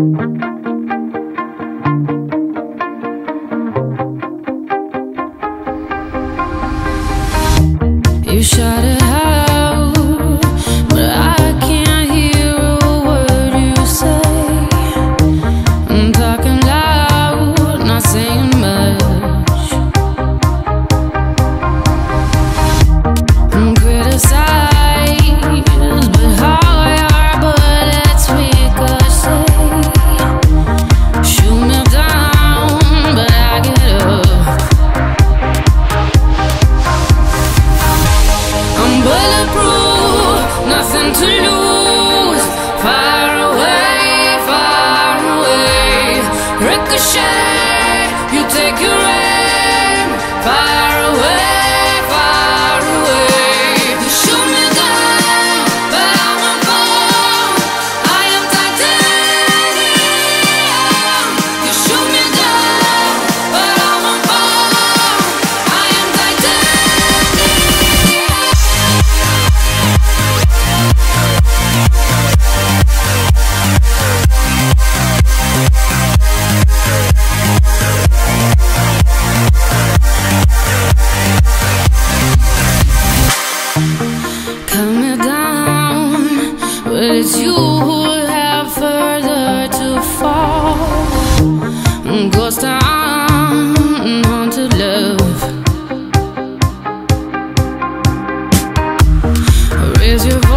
You shot to lose. Away, away. Ricochet, you take your aim. Far away. It's you who have further to fall. Ghost on haunted love. Raise your